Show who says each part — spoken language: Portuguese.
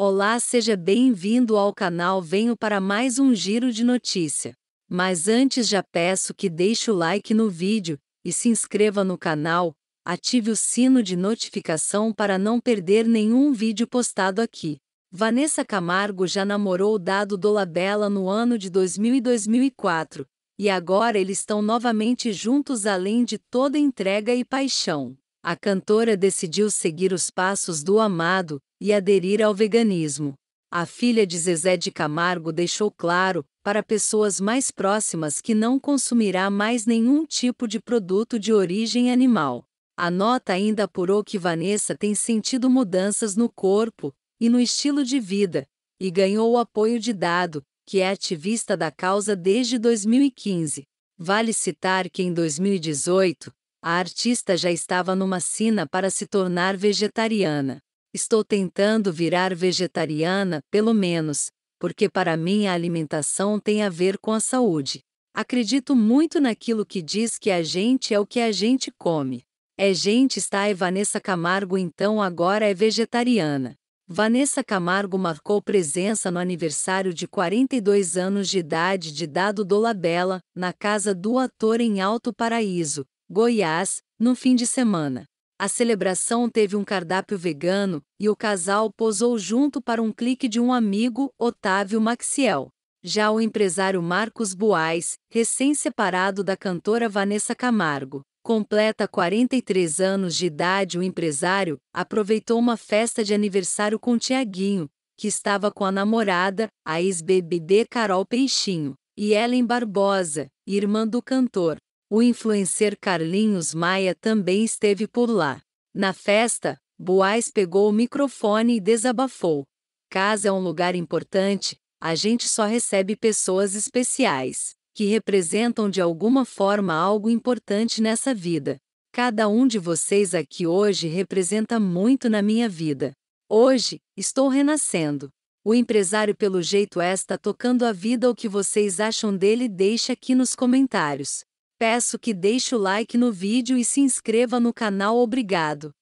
Speaker 1: Olá, seja bem-vindo ao canal. Venho para mais um giro de notícia. Mas antes já peço que deixe o like no vídeo e se inscreva no canal, ative o sino de notificação para não perder nenhum vídeo postado aqui. Vanessa Camargo já namorou o Dado Dolabella no ano de 2000 e 2004, e agora eles estão novamente juntos além de toda entrega e paixão. A cantora decidiu seguir os passos do amado e aderir ao veganismo. A filha de Zezé de Camargo deixou claro, para pessoas mais próximas, que não consumirá mais nenhum tipo de produto de origem animal. A nota ainda apurou que Vanessa tem sentido mudanças no corpo e no estilo de vida, e ganhou o apoio de Dado, que é ativista da causa desde 2015. Vale citar que em 2018, a artista já estava numa sina para se tornar vegetariana. Estou tentando virar vegetariana, pelo menos, porque para mim a alimentação tem a ver com a saúde. Acredito muito naquilo que diz que a gente é o que a gente come. É gente está e Vanessa Camargo então agora é vegetariana. Vanessa Camargo marcou presença no aniversário de 42 anos de idade de Dado Dolabella, na casa do ator em Alto Paraíso, Goiás, no fim de semana. A celebração teve um cardápio vegano e o casal posou junto para um clique de um amigo, Otávio Maxiel. Já o empresário Marcos Boaz, recém-separado da cantora Vanessa Camargo, completa 43 anos de idade. O empresário aproveitou uma festa de aniversário com Tiaguinho, que estava com a namorada, a ex-BBB Carol Peixinho, e Ellen Barbosa, irmã do cantor. O influencer Carlinhos Maia também esteve por lá. Na festa, Boaz pegou o microfone e desabafou. Casa é um lugar importante, a gente só recebe pessoas especiais, que representam de alguma forma algo importante nessa vida. Cada um de vocês aqui hoje representa muito na minha vida. Hoje, estou renascendo. O empresário pelo jeito está tocando a vida. O que vocês acham dele? Deixe aqui nos comentários. Peço que deixe o like no vídeo e se inscreva no canal. Obrigado.